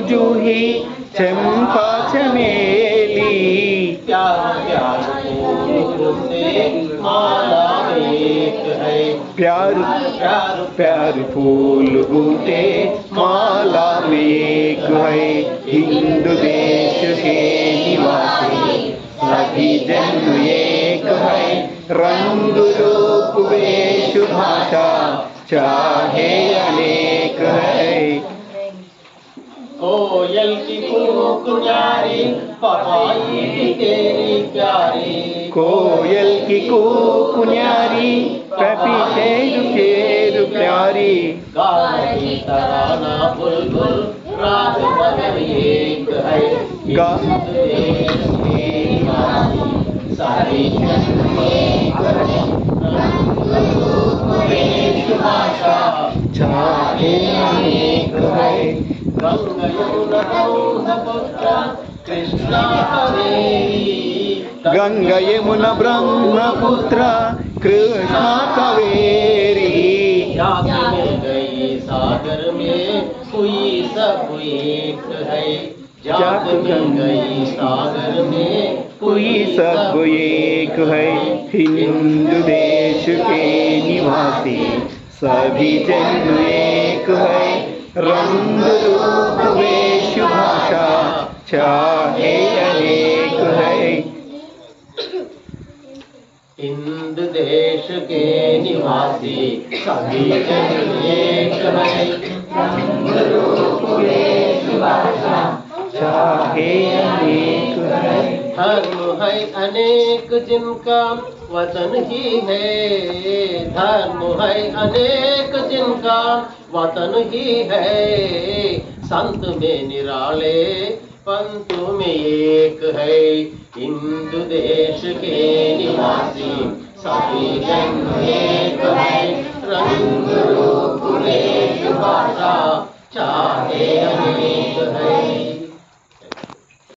जूही चंपा चमेली। प्यार प्यार फूल बूटे, माला में एक है। हिंदू देश के निवासी, सभी जन एक है। रंग, रूप, वेश, भाषा, चाहे कोयल की कूक न्यारी पपाई की तेरी प्यारी। कोयल की कुन्यारी पपीते रुकेर प्यारी गाने तराना बुलबुल राग मगर एक है गा सारी चाहे गंग यमुना ब्रह्मपुत्र कृष्णा कावेरी सागर में हुई सब एक है। जाग मिल गई सागर में हुई सब एक है हिंदू देश के निवासी, सभी जन एक है। रंग रूप वेश भाषा चाहे अनेक है हिंद देश के निवासी सभी एक है चाहे अनेक है धर्म है अनेक जिनका वतन ही है धर्म है अनेक जिनका। वतन ही है, संत में निराले पंत में एक है। हिंदू देश के निवासी, सभी एक है। रंग, रूप भाषा, चाहे